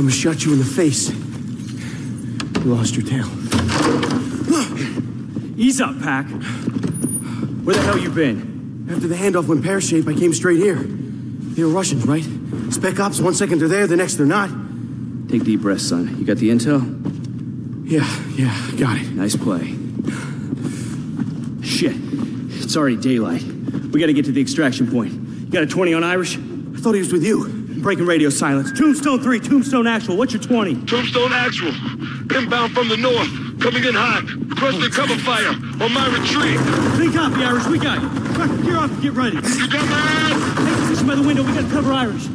I almost shot you in the face. You lost your tail. Ease up, Pac. Where the hell you been? After the handoff went pear-shaped, I came straight here. They were Russians, right? Spec ops, one second they're there, the next they're not. Take deep breaths, son. You got the intel? Yeah, yeah, got it. Nice play. Shit. It's already daylight. We gotta get to the extraction point. You got a 20 on Irish? I thought he was with you. Breaking radio silence. Tombstone 3, Tombstone Actual. What's your 20? Tombstone Actual. Inbound from the north. Coming in hot. Requesting cover fire on my retreat. Clean copy, Irish. We got you. Gear off and get ready. You got my ass? Take position by the window. We gotta cover Irish.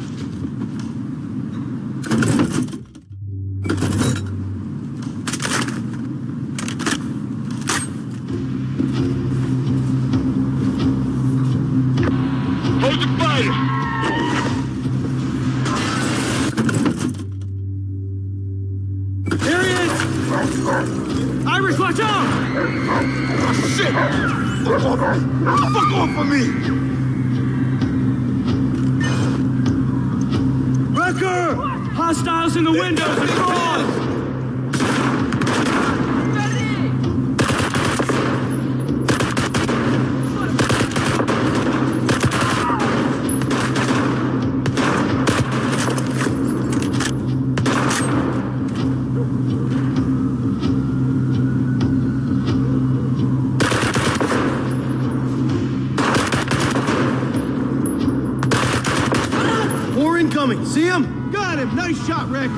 Shot, Rick!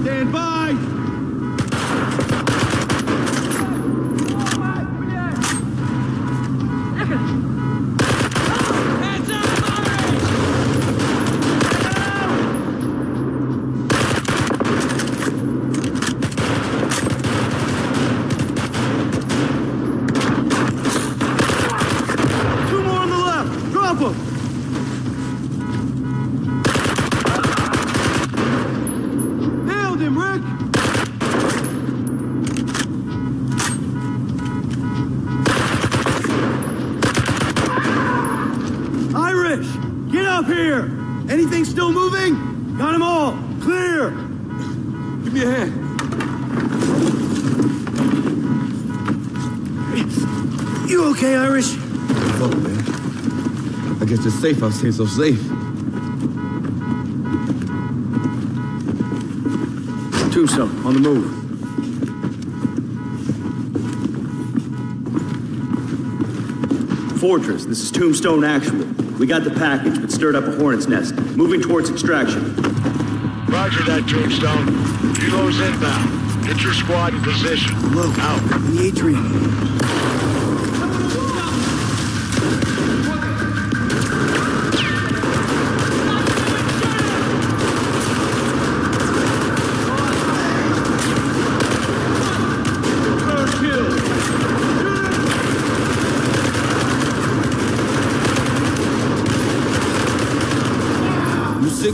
Stand by! Safe I've stayed so safe. Tombstone, on the move. Fortress, this is Tombstone Actual. We got the package, but stirred up a hornet's nest. Moving towards extraction. Roger that, Tombstone. Kilo's inbound. Get your squad in position. Look, Out. the atrium.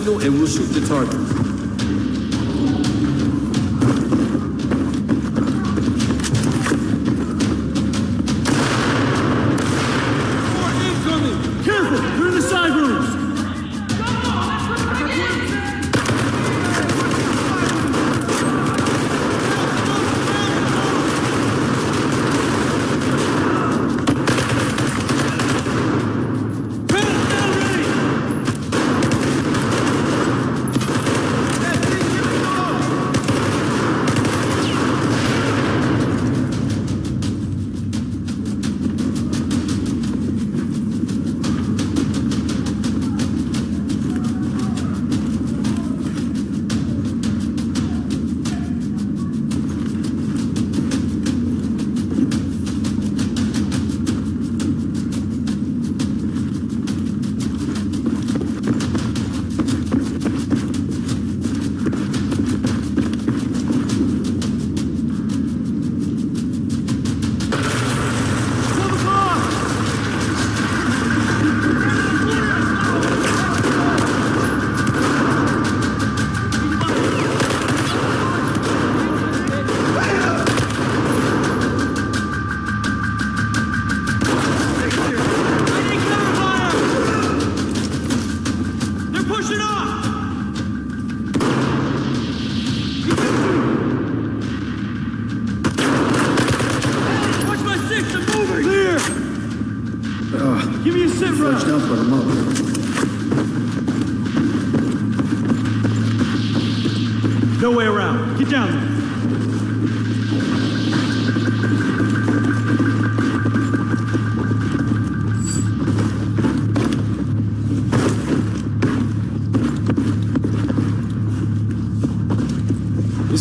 And we'll shoot the target.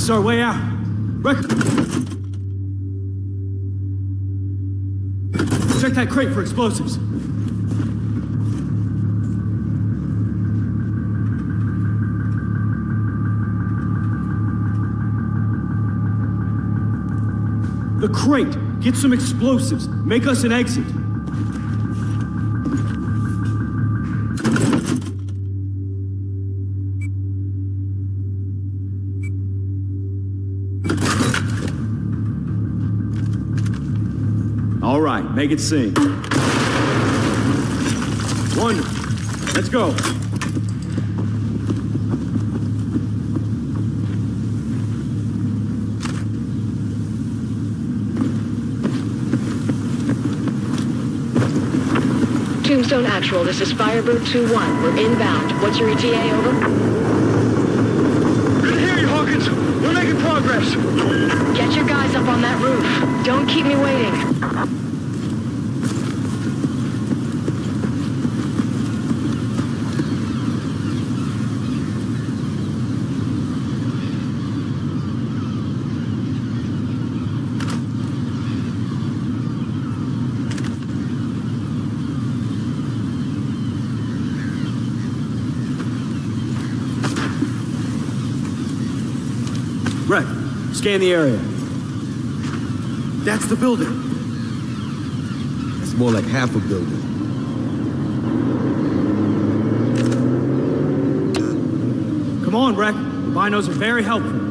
Is our way out. Check that crate for explosives. The crate! Get some explosives. Make us an exit. Make it sing. Wonderful. Let's go. Tombstone Actual, this is Firebird 2-1. We're inbound. What's your ETA, over? Good hear you, Hawkins. We're making progress. Get your guys up on that roof. Don't keep me waiting. Rec, scan the area. That's the building. It's more like half a building. Come on, Rec. Binos are very helpful.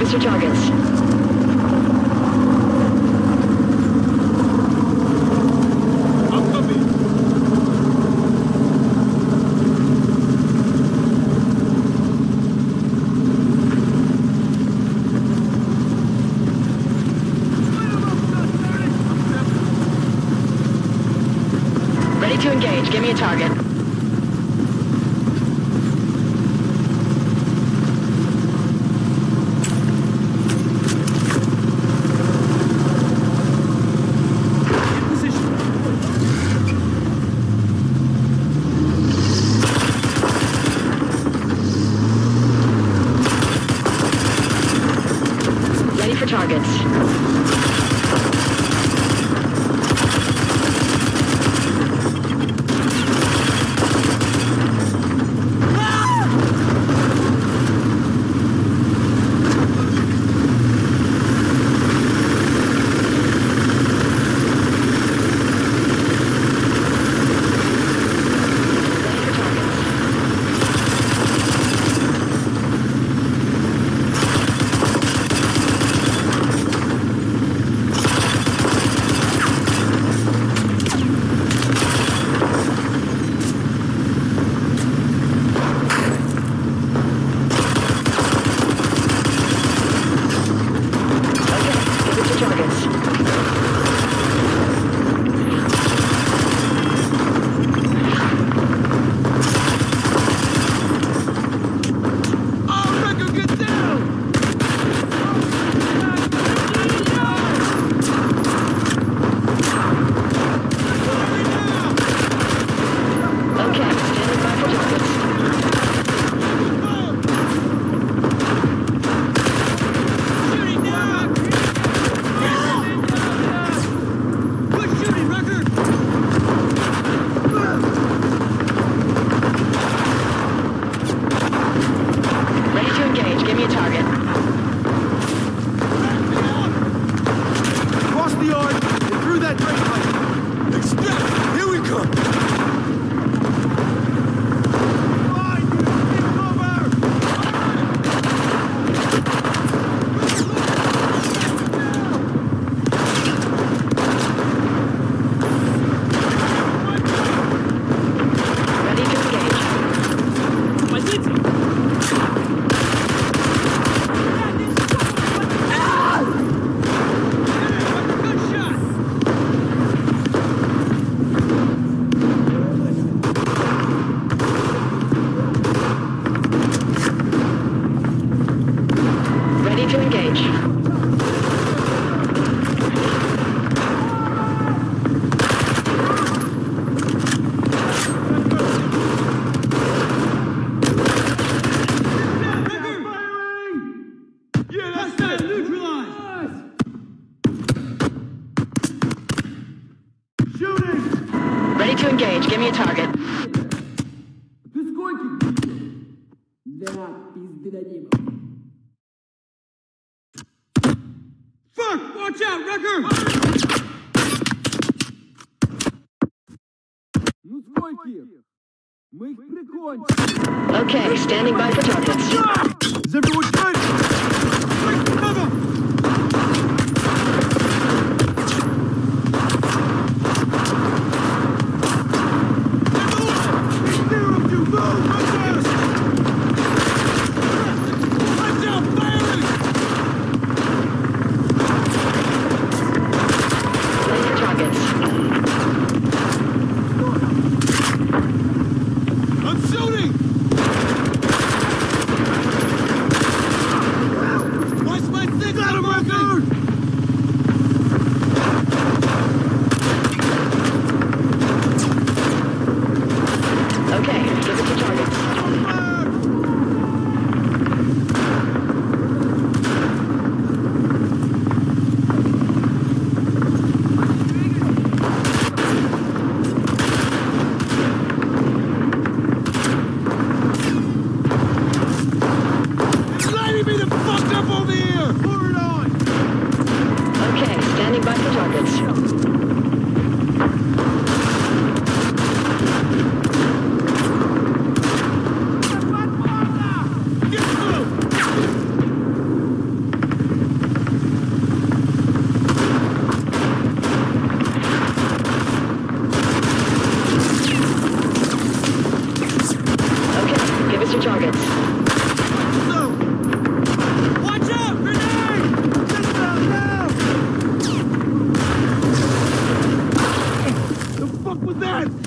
Your targets.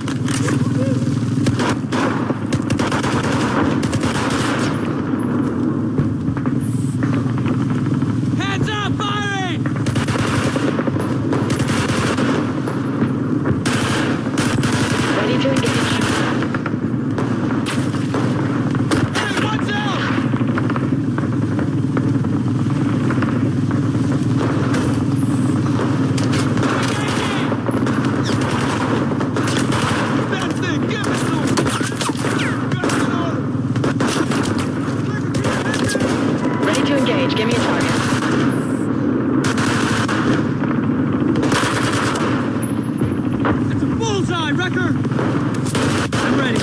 Was that? Hands up! Firing! Ready to engage. Hey, watch out! That thing, give it to him! Got it on. Ready to engage. Give me a target. It's a bullseye, Recker! I'm ready.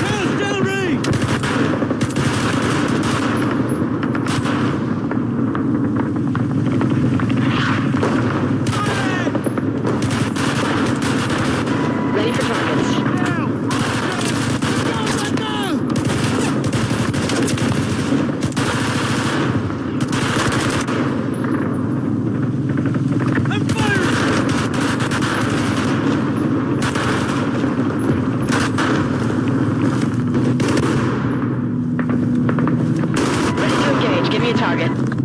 Hell's downrange! Ready for targets. I'm firing! Ready to a target.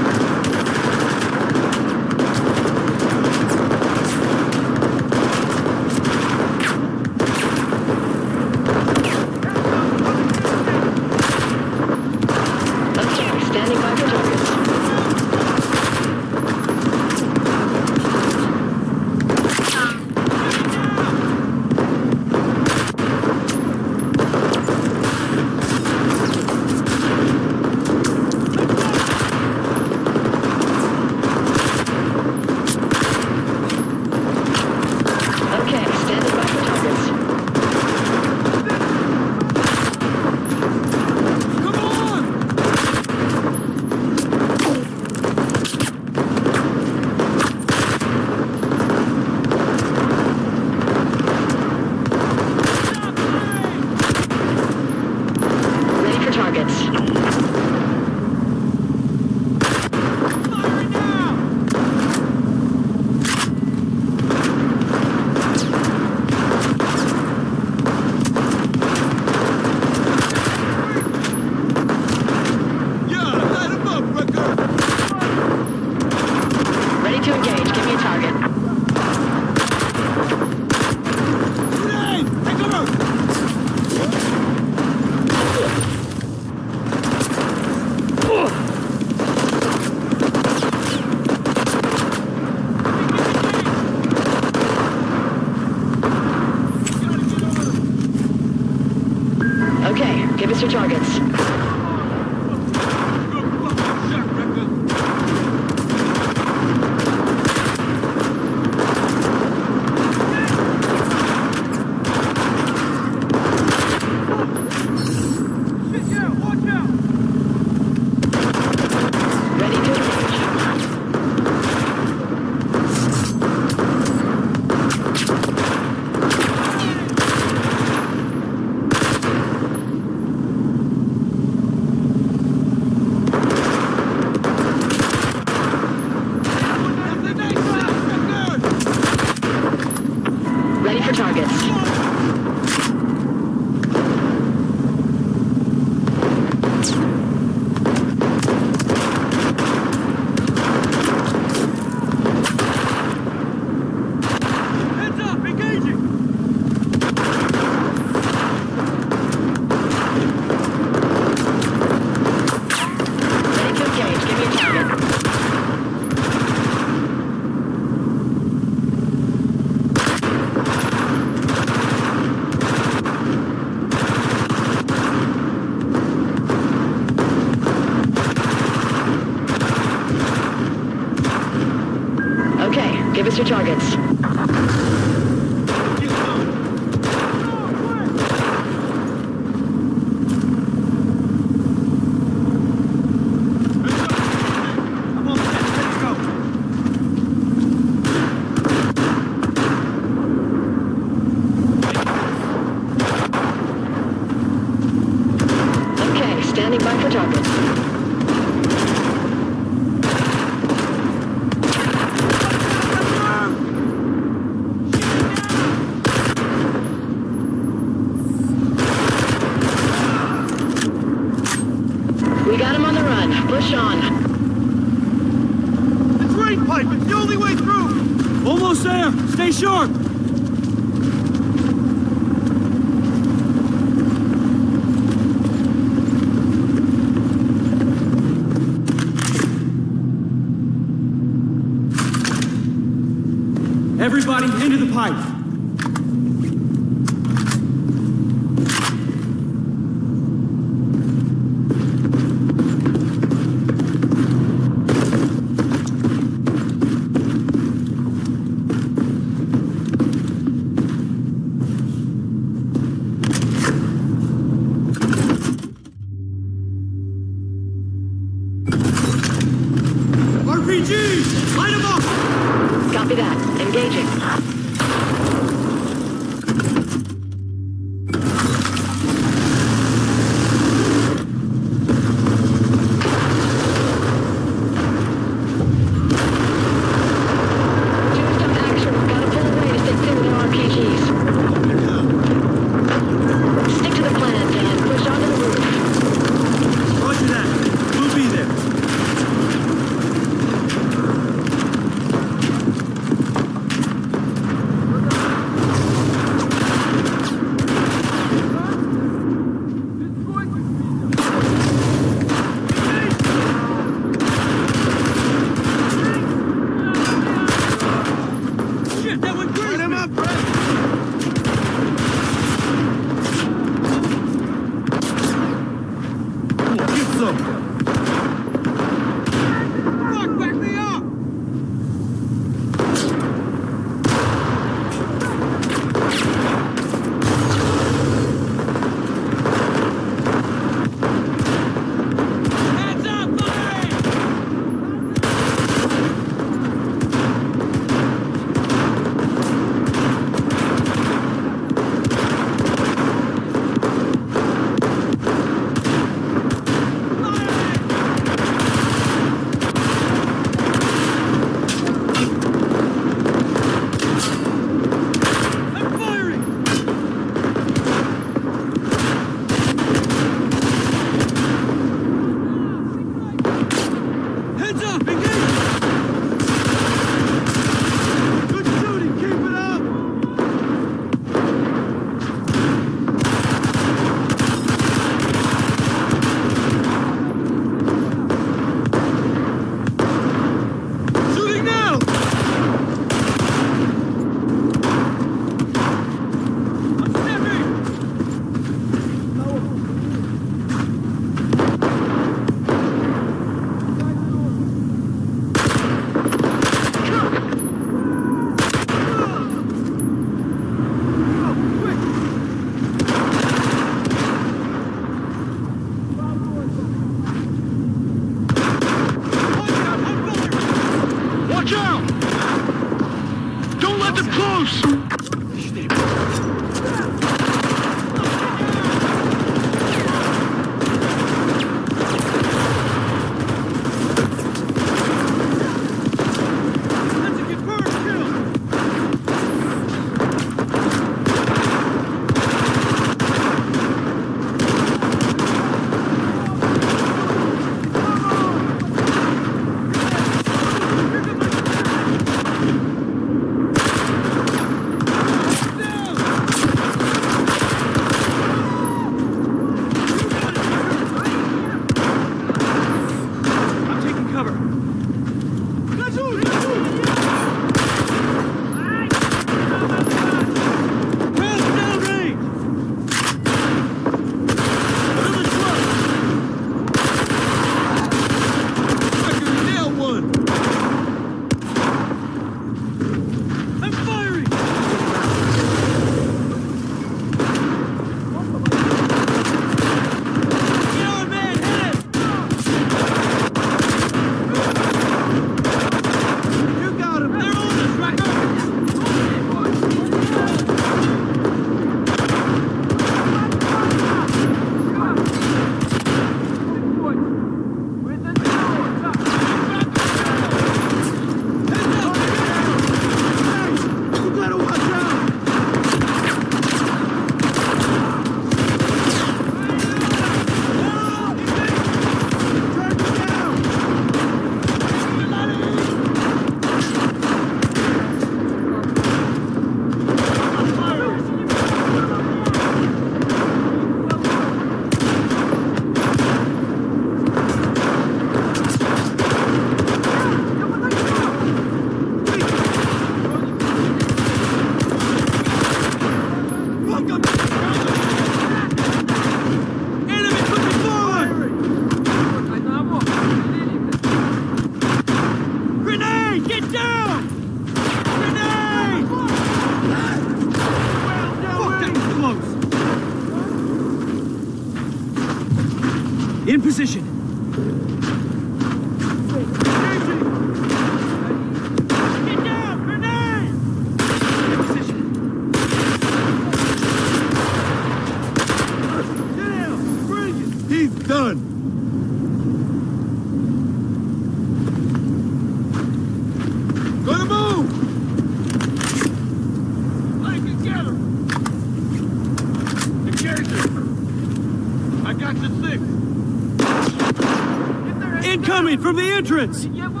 Entrance! Going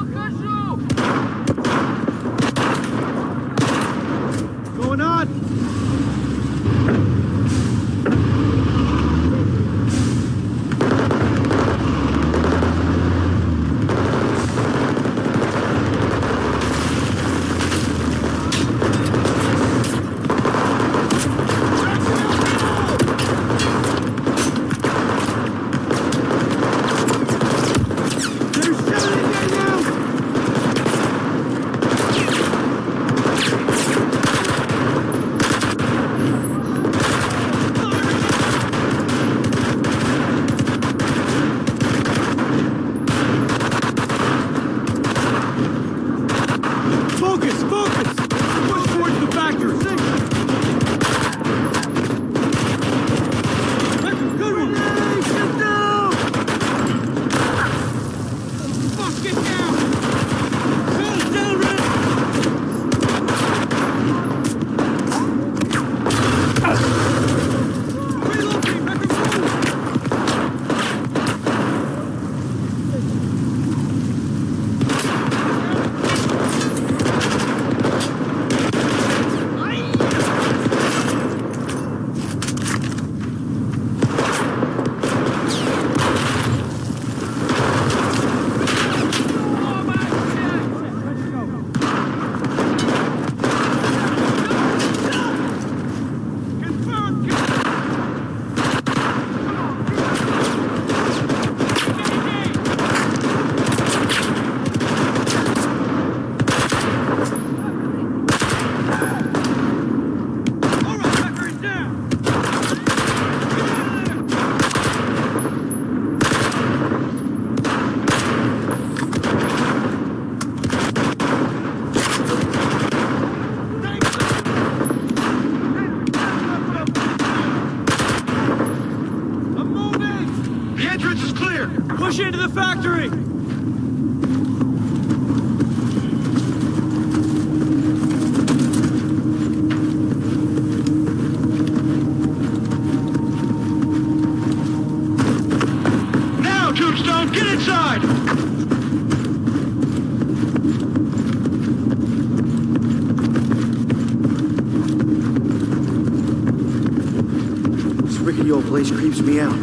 place creeps me out.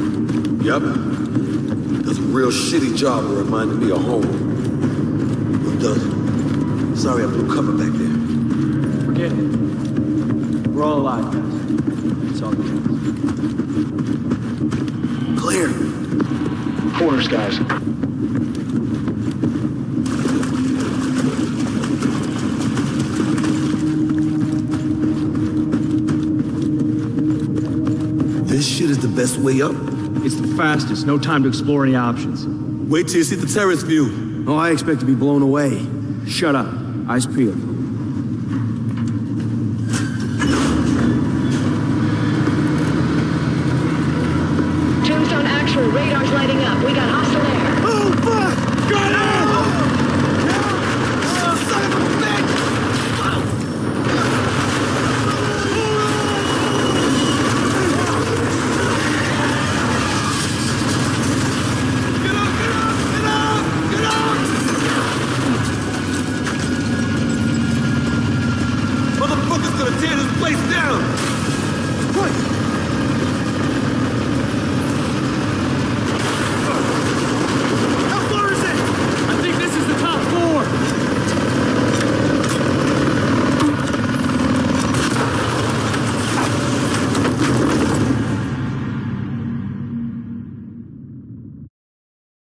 Yep. Does a real shitty job of reminding me of home. It does. Sorry I blew cover back there. Forget it. We're all alive, guys. It's all good. Clear. Corners, guys. This shit is the best way up. It's the fastest. No time to explore any options. Wait till you see the terrace view. Oh, I expect to be blown away. Shut up. Eyes peeled.